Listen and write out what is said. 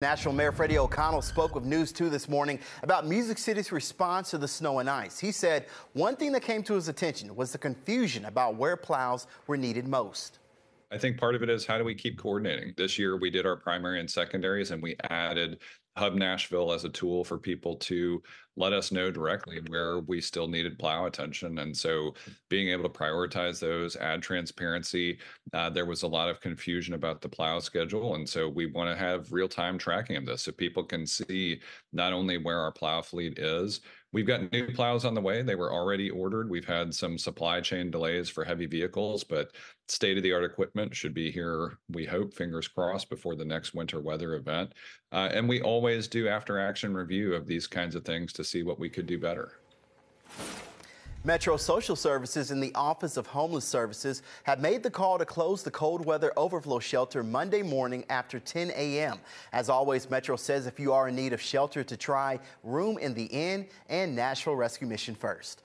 Nashville Mayor Freddie O'Connell spoke with News 2 this morning about Music City's response to the snow and ice. He said one thing that came to his attention was the confusion about where plows were needed most. I think part of it is how do we keep coordinating? This year we did our primary and secondaries and we added Hub Nashville as a tool for people to let us know directly where we still needed plow attention. And so being able to prioritize those, add transparency. Uh, there was a lot of confusion about the plow schedule. And so we want to have real time tracking of this so people can see not only where our plow fleet is, We've got new plows on the way. They were already ordered. We've had some supply chain delays for heavy vehicles, but state of the art equipment should be here, we hope, fingers crossed, before the next winter weather event. Uh, and we always do after action review of these kinds of things to see what we could do better. Metro Social Services and the Office of Homeless Services have made the call to close the cold weather overflow shelter Monday morning after 10 a.m. As always, Metro says if you are in need of shelter to try, room in the inn and Nashville Rescue Mission first.